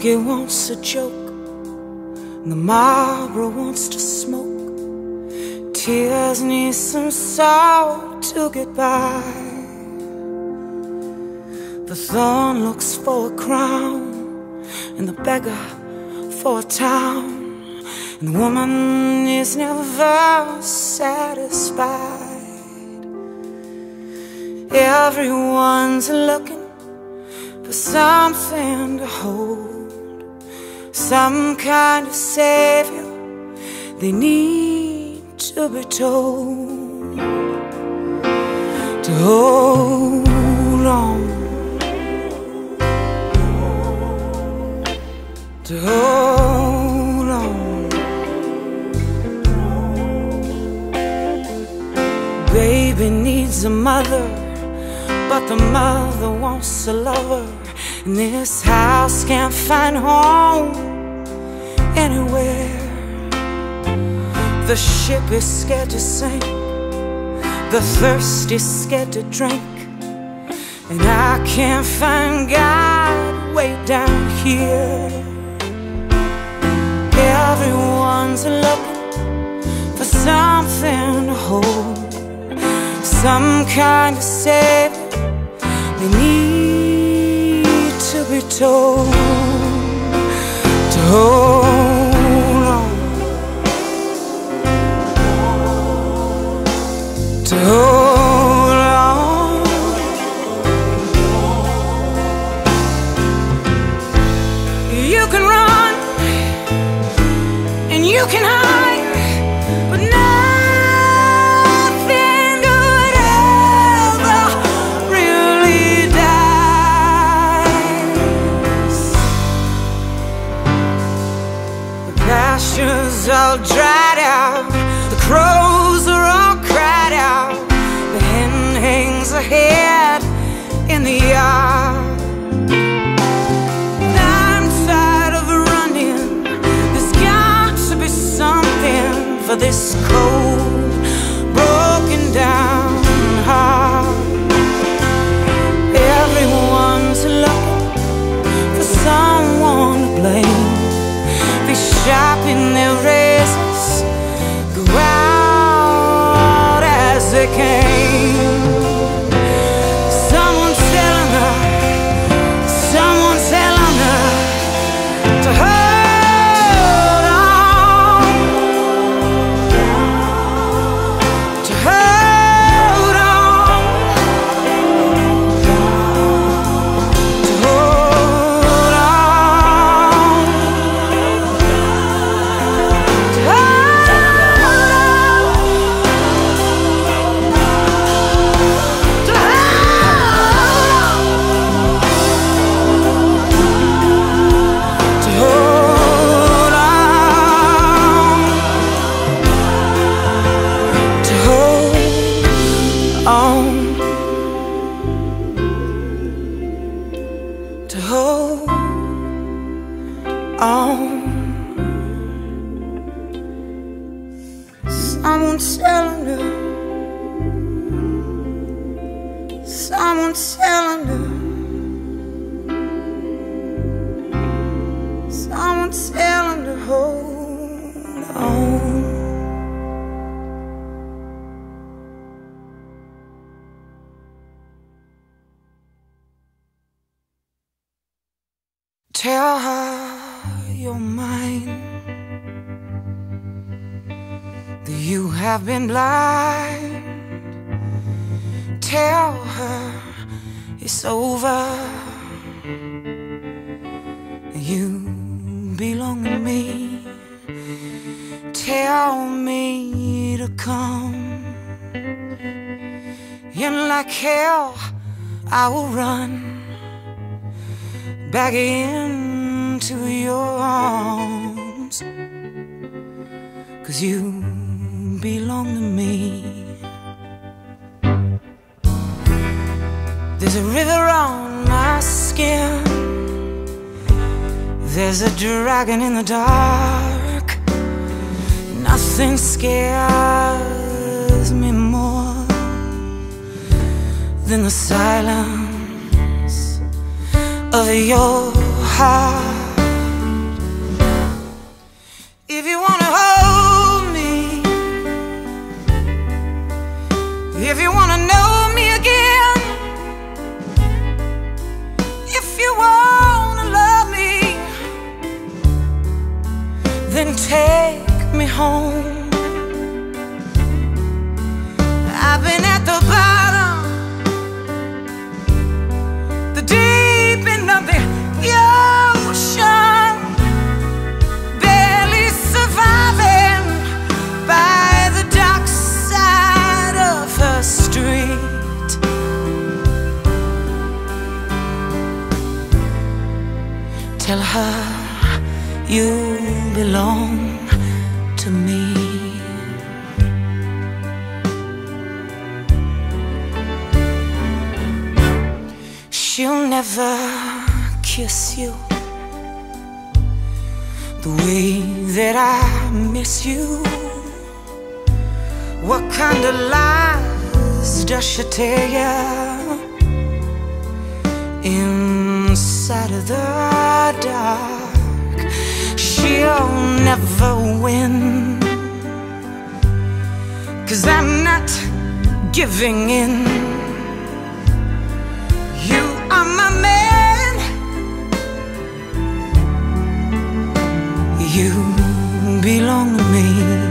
whiskey wants a joke, the Marlboro wants to smoke. Tears need some salt to get by. The thorn looks for a crown, and the beggar for a town. And the woman is never satisfied. Everyone's looking for something to hold some kind of savior they need to be told. To hold on. To hold on. Baby needs a mother but the mother wants a lover. And this house can't find home anywhere. The ship is scared to sink, the thirsty scared to drink. And I can't find God way down here. Everyone's looking for something to hold, some kind of savior. They need to be told to hold hold on. You can run and you can hide, but nothing good ever really dies. The pastures all dried out, the crows came. Like hell, I will run back into your arms. Cause you belong to me. There's a river on my skin. There's a dragon in the dark. Nothing scares me more than the silence of your heart. If you wanna hold me, if you wanna know me again, if you wanna love me, then take me home. you belong to me. She'll never kiss you the way that I miss you. What kind of lies does she tell you inside of the never win. Cause I'm not giving in. You are my man. You belong to me.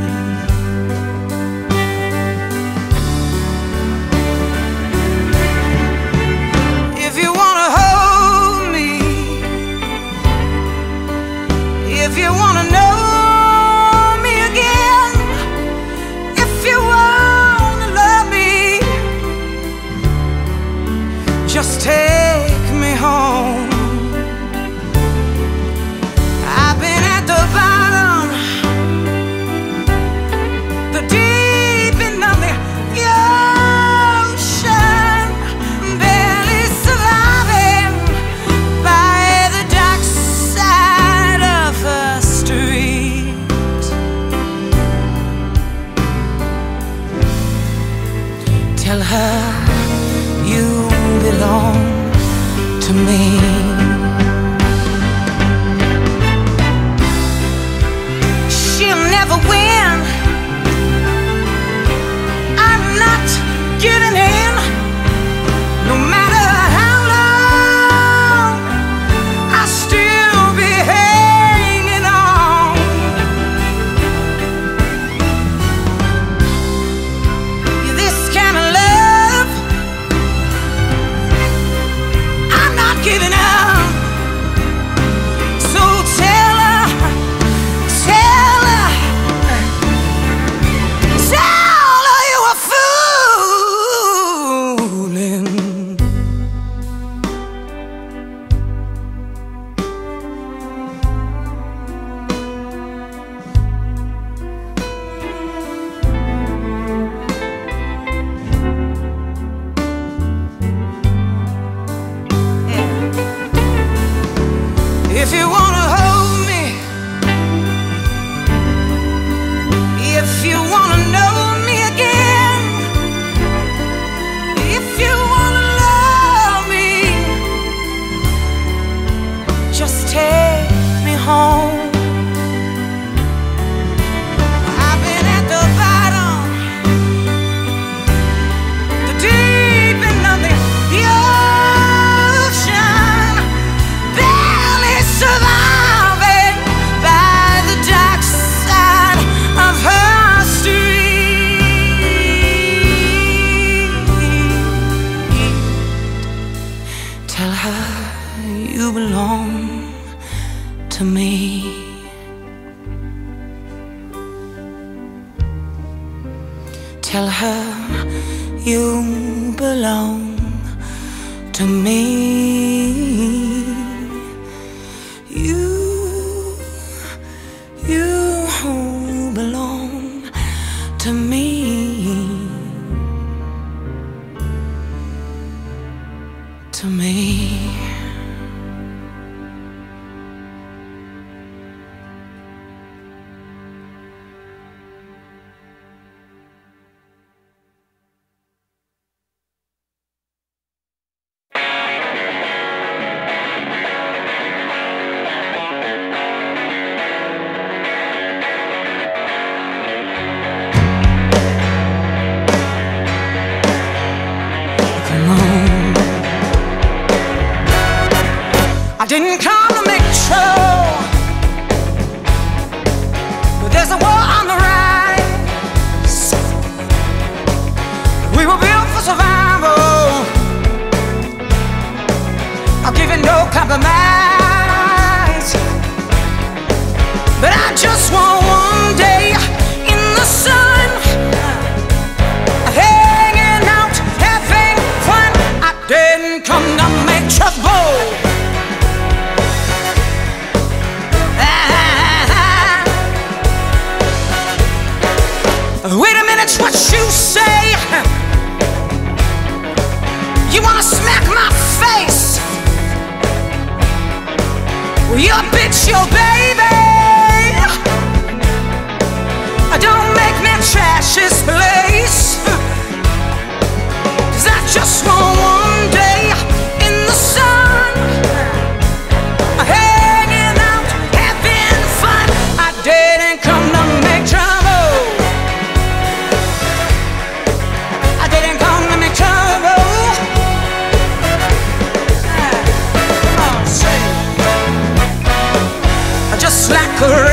Like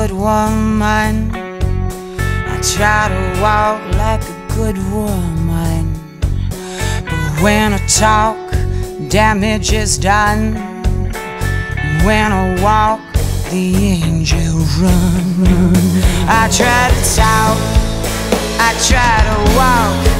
good woman. I try to walk like a good woman. But when I talk, damage is done. When I walk, the angel run, run. I try to talk, I try to walk.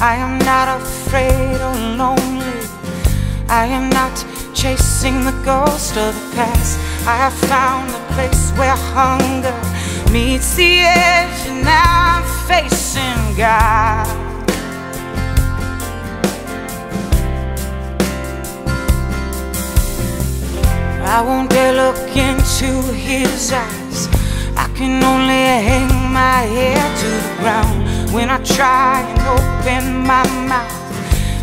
I am not afraid or lonely. I am not chasing the ghost of the past. I have found the place where hunger meets the edge, and now I'm facing God. I won't dare look into his eyes. I can only hang my head to the ground when I try and open my mouth.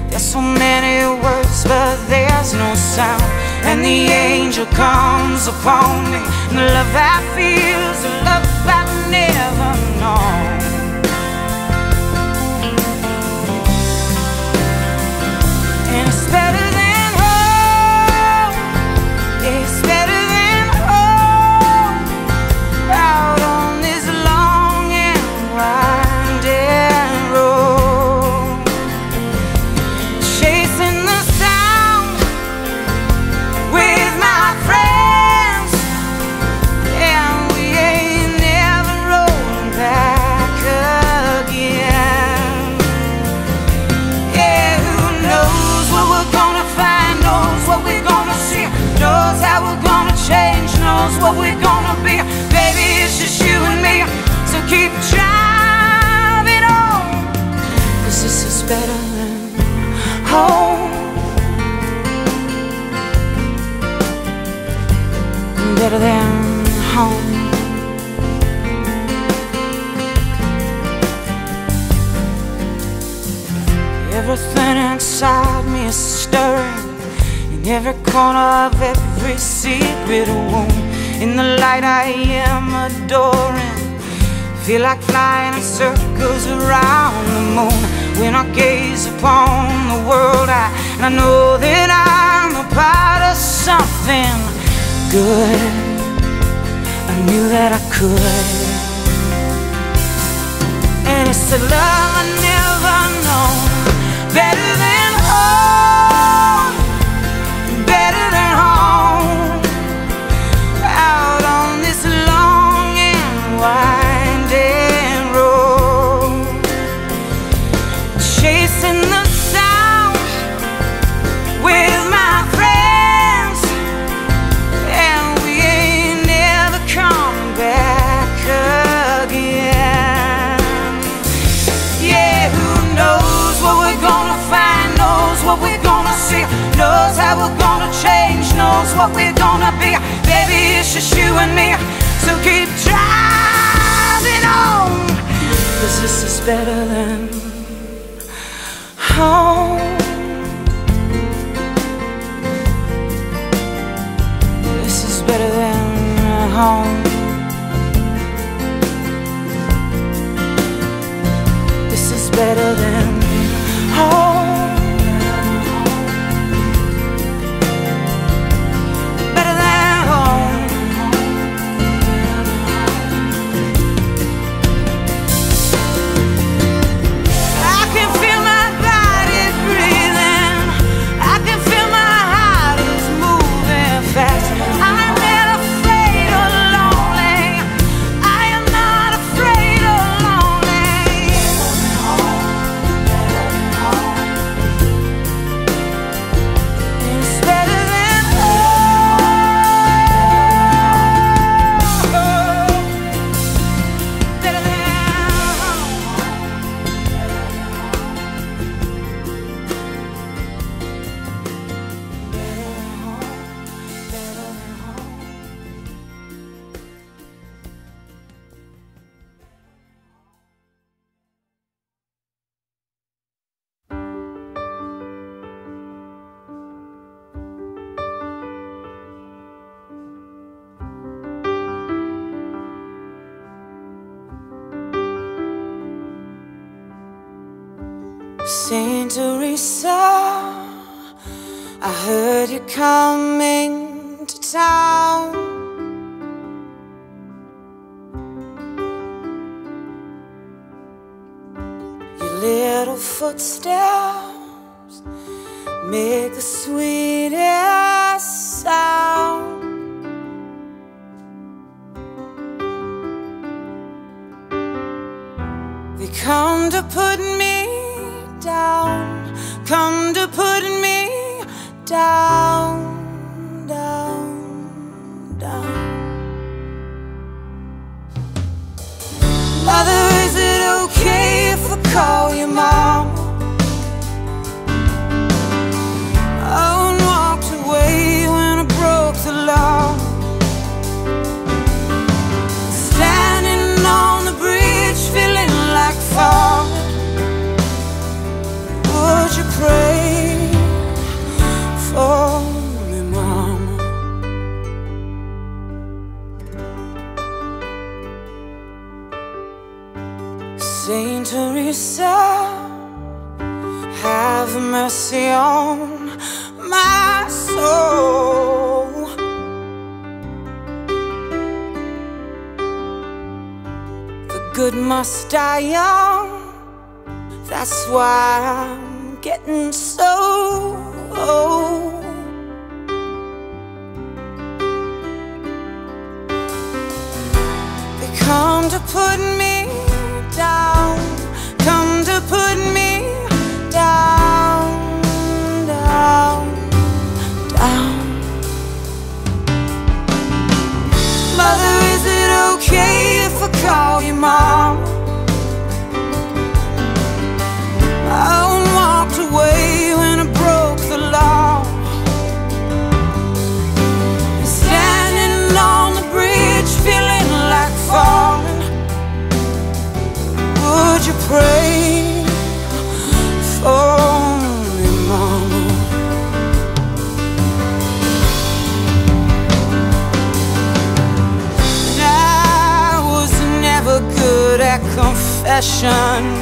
There's so many words, but there's no sound. And the angel comes upon me. And the love I feel is a love I've never known. And it's better Everything inside me is stirring. In every corner of every secret wound. In the light I am adoring. Feel like flying in circles around the moon. When I gaze upon the world I, and I know that I'm a part of something good. I knew that I could. And it's a love I better than how we're gonna change, knows what we're gonna be. Baby, it's just you and me, so keep driving on. Cause this is better than home. This is better than home. This is better than home. Coming to town. Your little footsteps make the sweetest sound. They come to put me down, come to put me down, down, down. Mother, is it okay if I call you mom? must die young. That's why I'm getting so old. They come to put me down, come to put me down, down, down. Mother, is it okay if I call you mom? away when I broke the law. Standing on the bridge, feeling like falling. Would you pray for me, Mama? I was never good at confession.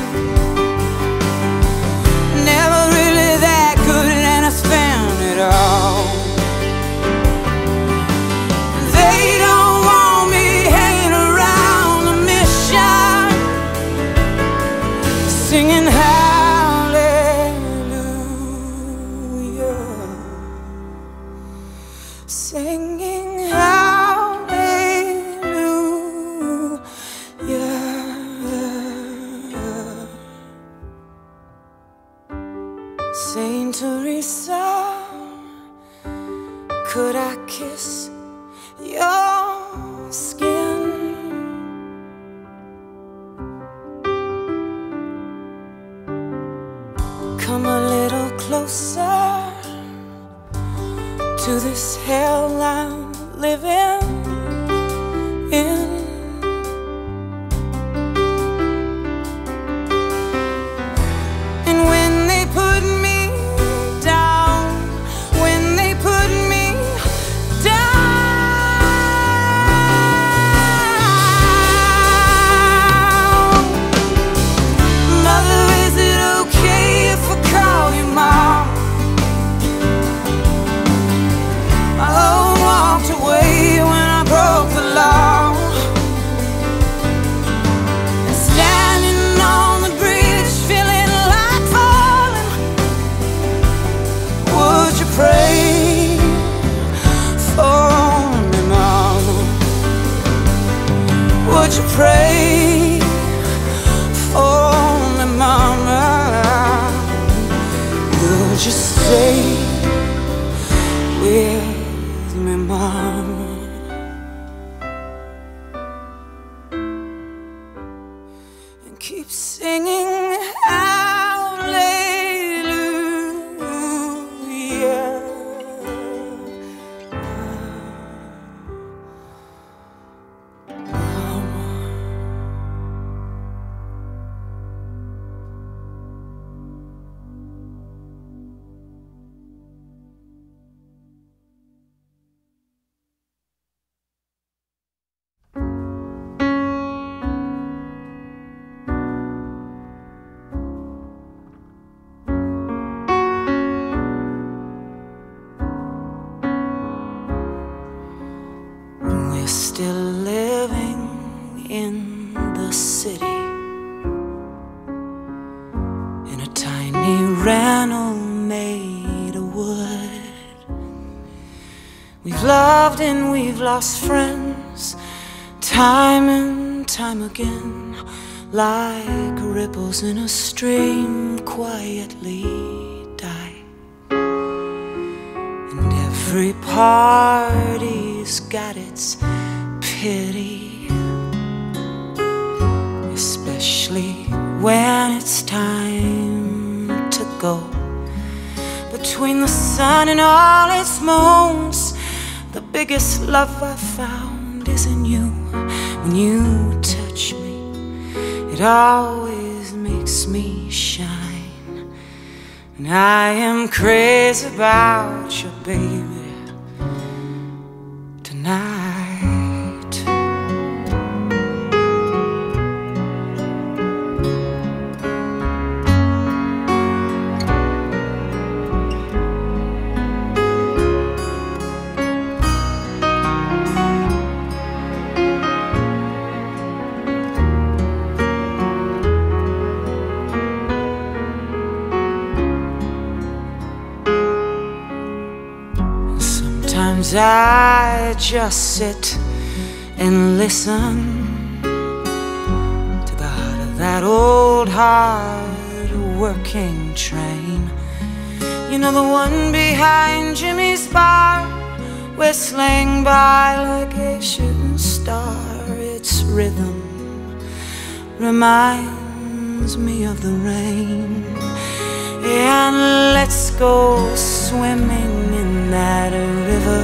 With lost friends time and time again, like ripples in a stream quietly die. And every party's got its pity, especially when it's time to go. Between the sun and all its moans, the biggest love I found is in you. When you touch me, it always makes me shine. And I am crazy about you, baby, I just sit and listen to the heart of that old hard working train. You know, the one behind Jimmy's bar, whistling by like a shooting star. Its rhythm reminds me of the rain. And let's go swimming in that river.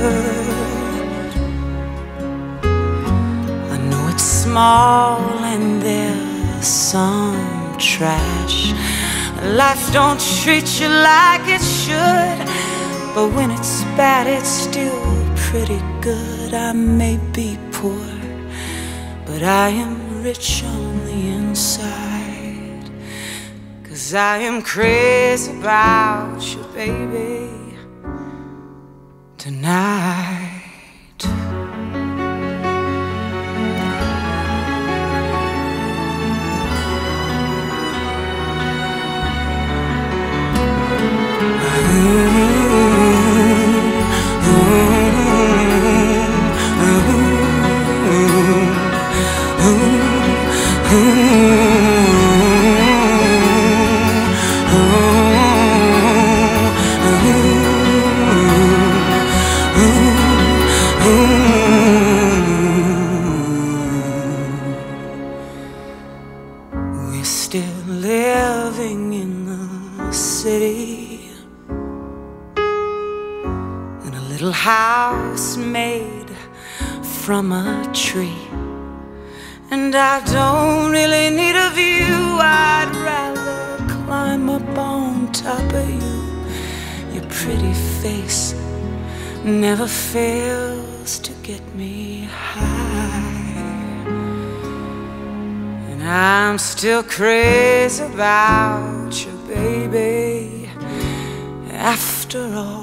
I know it's small and there's some trash. Life don't treat you like it should, but when it's bad, it's still pretty good. I may be poor, but I am rich on the inside. Cause I am crazy about you, baby, tonight. We're crazy about you, baby, after all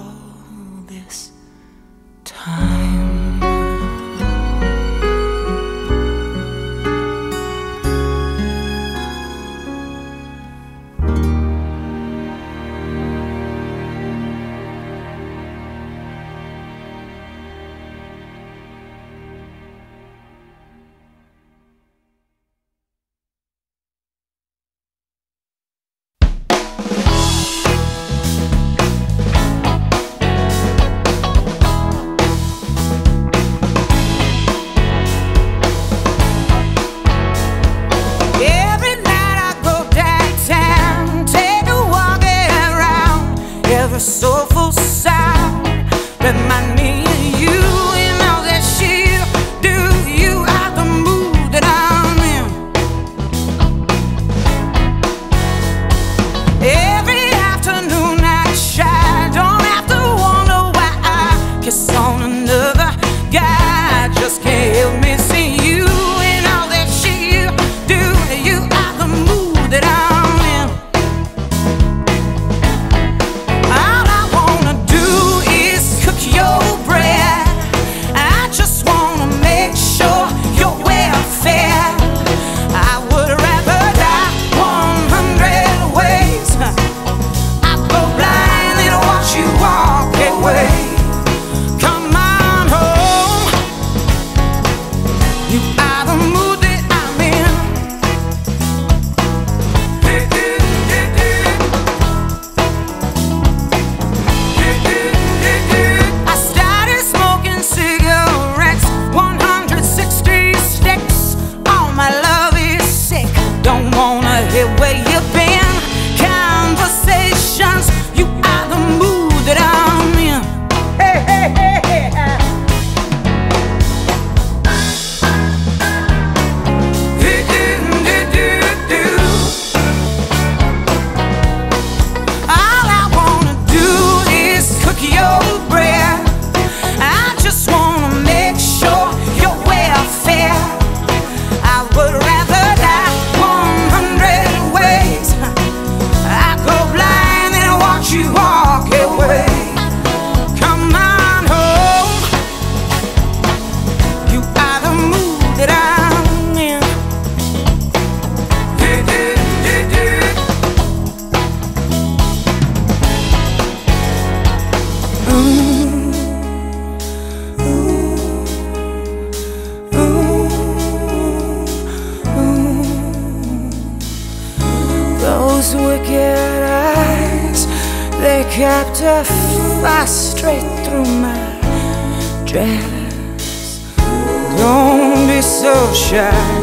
so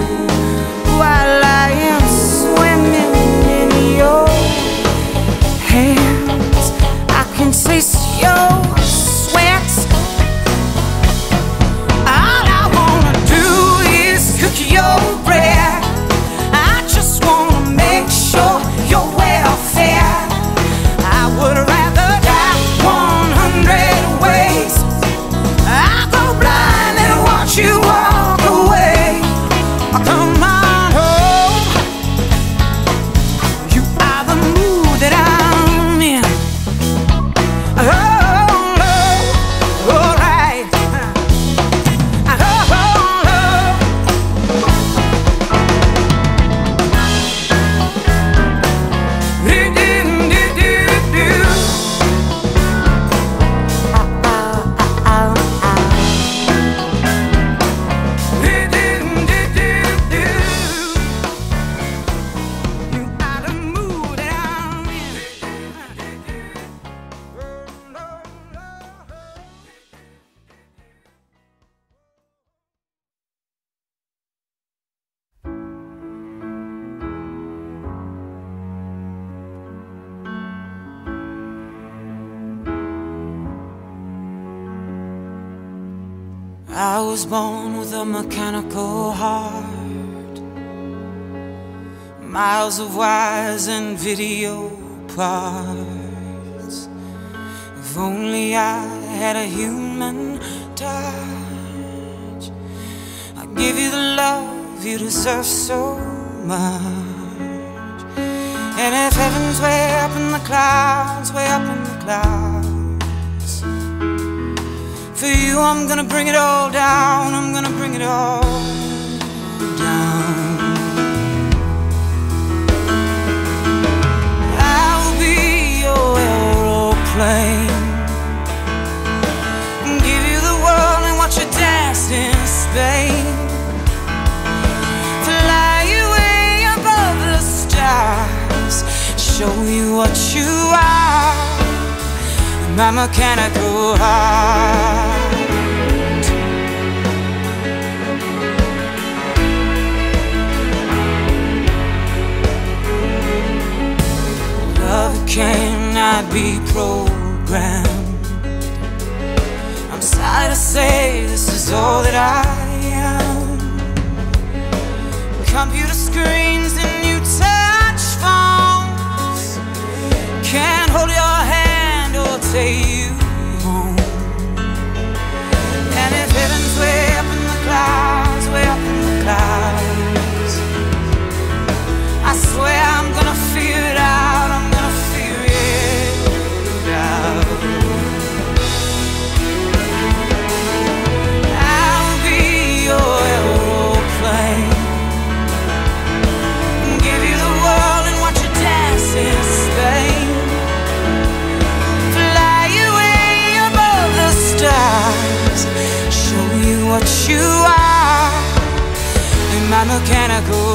I was born with a mechanical heart, miles of wires and video parts. If only I had a human touch, I'd give you the love you deserve so much. And if heaven's way up in the clouds, way up in the clouds. For you, I'm gonna bring it all down. I'm gonna bring it all down. I'll be your aeroplane. Give you the world and watch you dance in Spain. Fly you way above the stars. Show you what you are my mechanical heart. Love cannot be programmed. I'm sorry to say this is all that I am. Computer screens and new touch phones can't hold your hand take you home. And if heaven's way up in the clouds, way up in the clouds, I swear I'm in my mechanical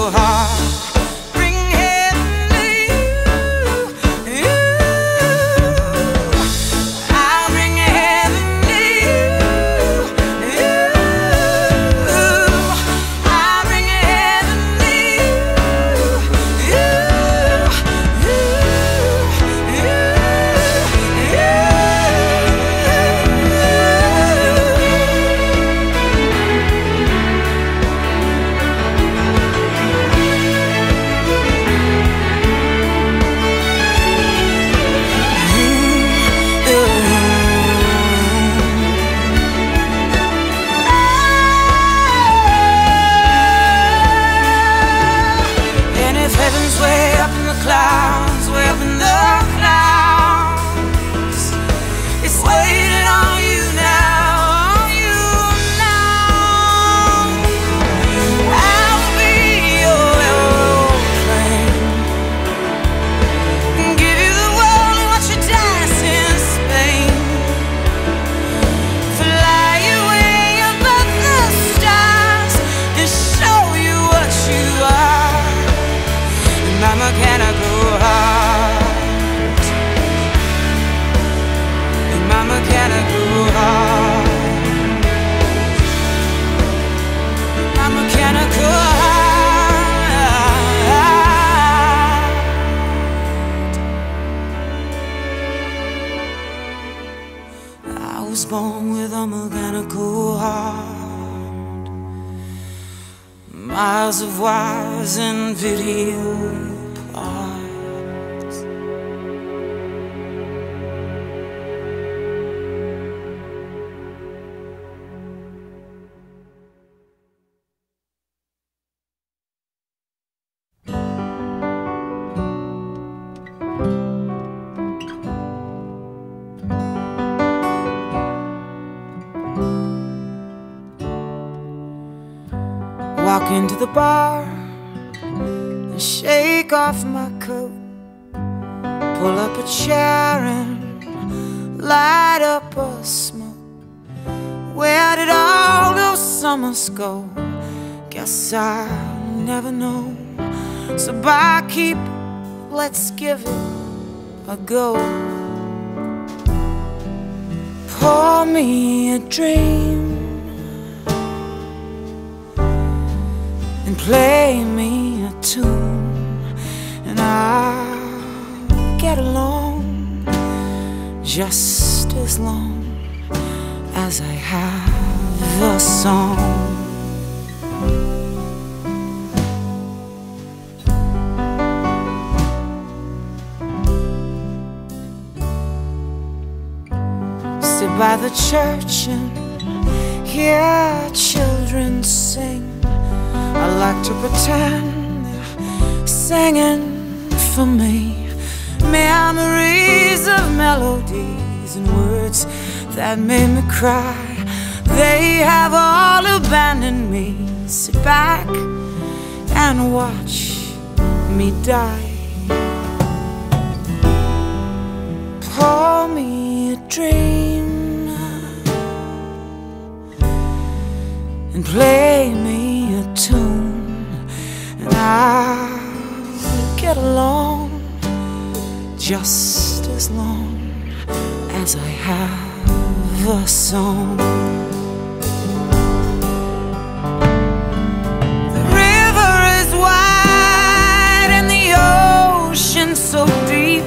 and video parts. Walk into the bar shake off my coat. Pull up a chair and light up a smoke. Where did all those summers go? Guess I'll never know. So barkeep, let's give it a go. Pour me a dream and play me a tune, I'll get along just as long as I have a song. Sit by the church and hear children sing. I like to pretend they're singing for me. Memories of melodies and words that made me cry. They have all abandoned me. Sit back and watch me die. Pour me a dream and play me a tune, and I'll get along just as long as I have a song. The river is wide and the ocean so deep.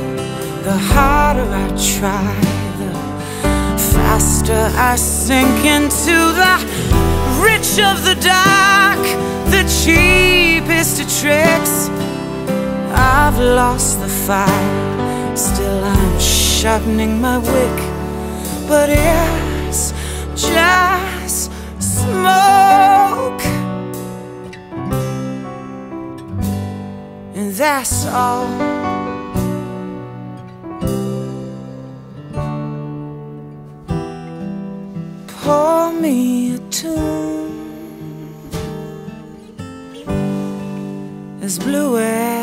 The harder I try, the faster I sink into the rich of the dark, the cheapest of tricks. I've lost the fight, still I'm sharpening my wick, but it's just smoke, and that's all. Pour me a tune. As blue as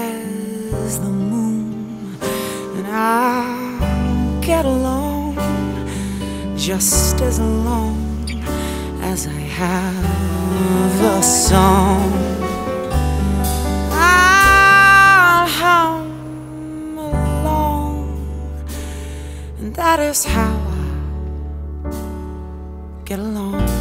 get along just as long as I have a song. I'll hum along, and that is how I get along.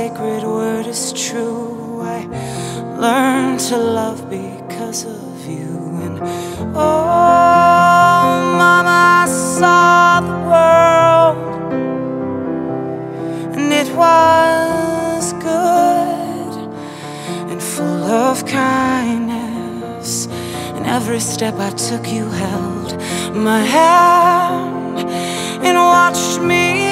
Sacred word is true. I learned to love because of you. And oh, Mama, I saw the world, and it was good and full of kindness. And every step I took, you held my hand and watched me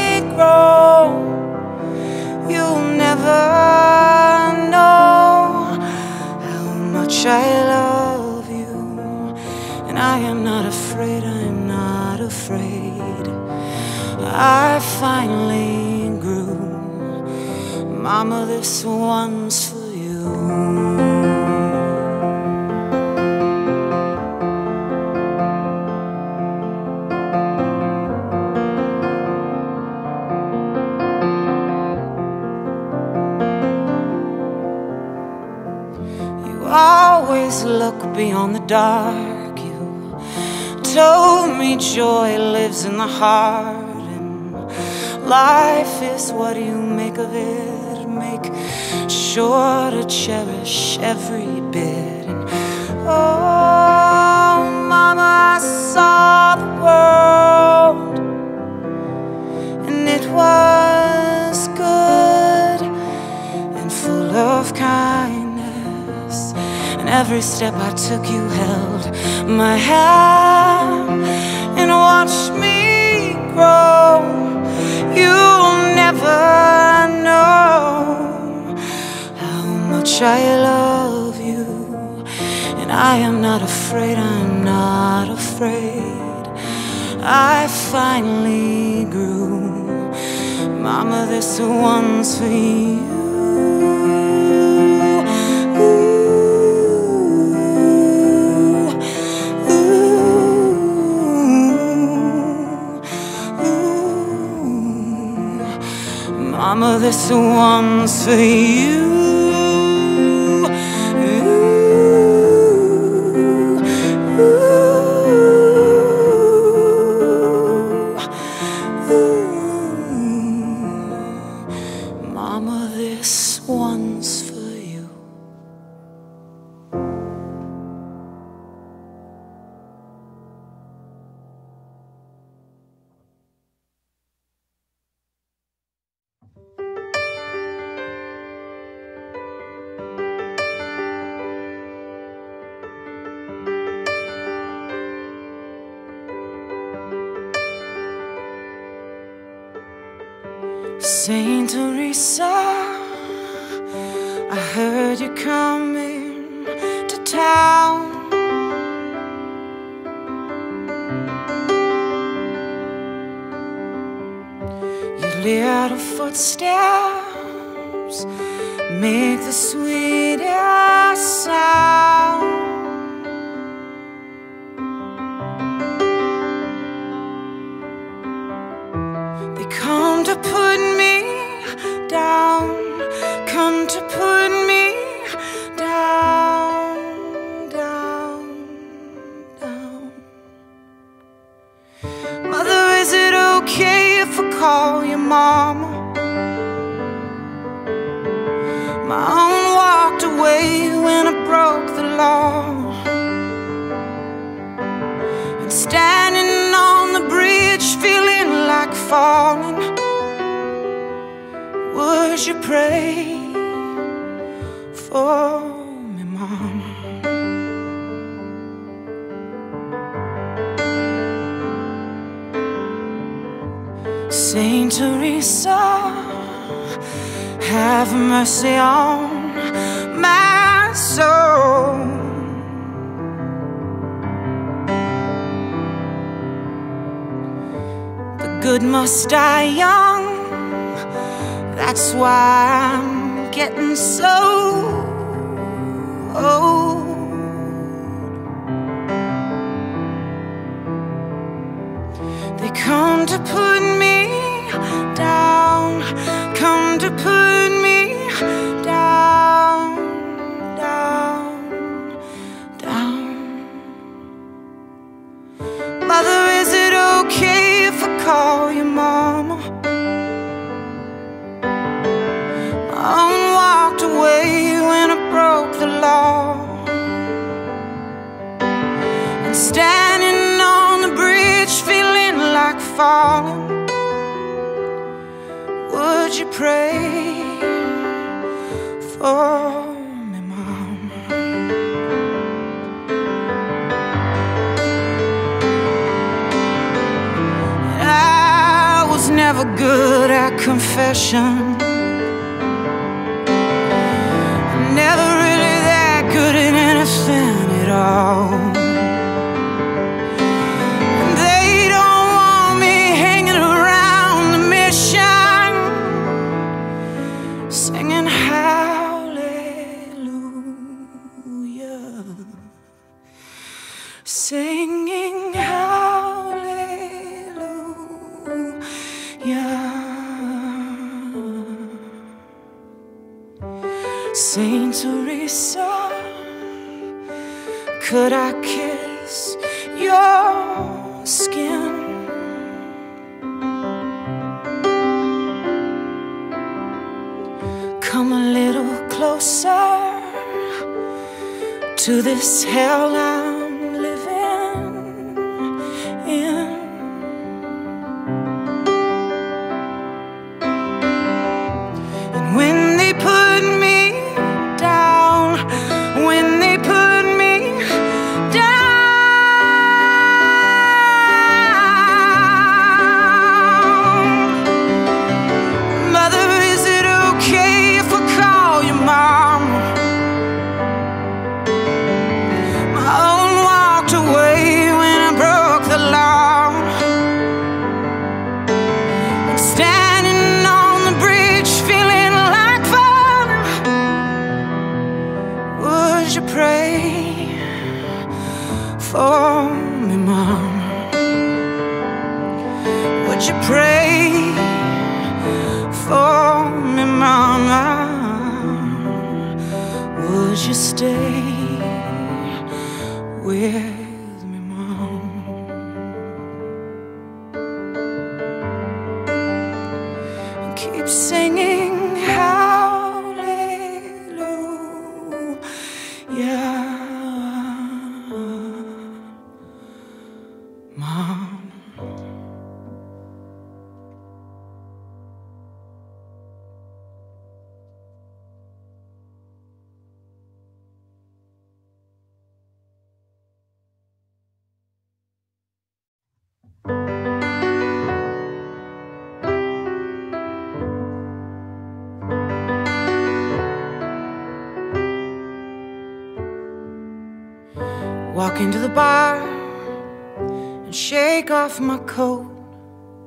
this one's for you. You always look beyond the dark. You told me joy lives in the heart, and life is what you make of it. Sure to cherish every bit. And oh, Mama, I saw the world, and it was good and full of kindness. And every step I took, you held my hand and watched me grow. You'll never much I love you. And I am not afraid, I'm not afraid. I finally grew. Mama, this one's for you. Mama, this one's for you. Pray for me, Mama? Saint Teresa, have mercy on my soul. The good must die young. That's why I'm getting so old. They come to put me down, come to put me down, down, down. Mother, is it okay if I call you law. And standing on the bridge, feeling like falling. Would you pray for me, Mom? I was never good at confession. Anything could I kiss your skin? Come a little closer to this hell hallelujah, Into the bar and shake off my coat.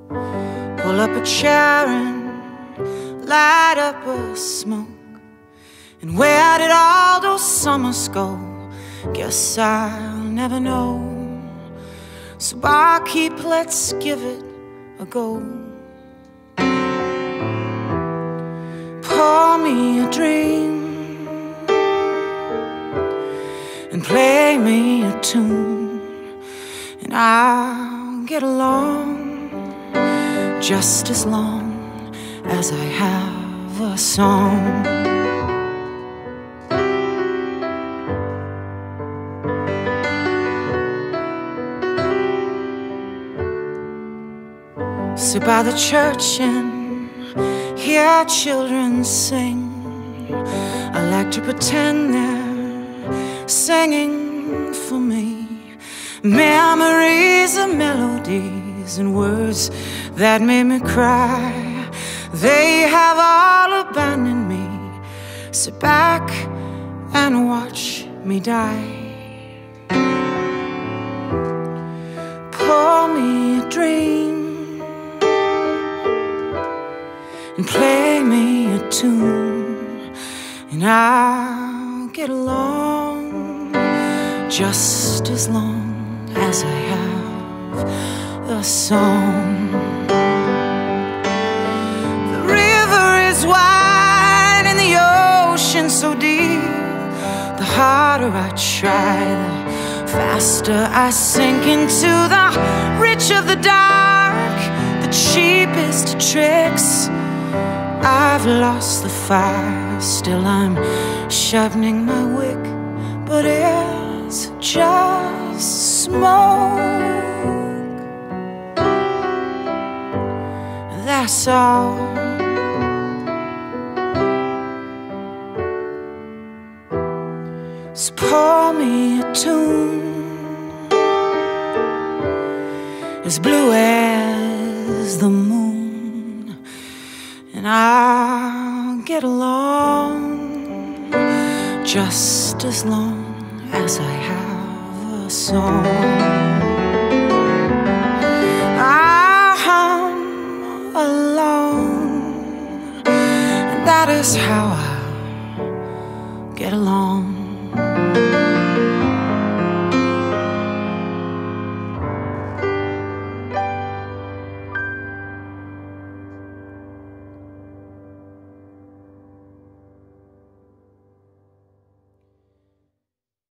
Pull up a chair and light up a smoke. And where did all those summers go? Guess I'll never know. So barkeep, let's give it a go. Pour me a dream play me a tune, and I'll get along just as long as I have a song. Sit by the church and hear children sing. I like to pretend they're singing for me. Memories of melodies and words that made me cry. They have all abandoned me. Sit back and watch me die. Pour me a dream and play me a tune, and I'll get along just as long as I have a song. The river is wide and the ocean so deep. The harder I try, the faster I sink into the reach of the dark, the cheapest tricks. I've lost the fire, still I'm sharpening my just smoke. That's all. So pour me a tune as blue as the moon, and I'll get along just as long as I song. I'll hum along, and that is how I get along.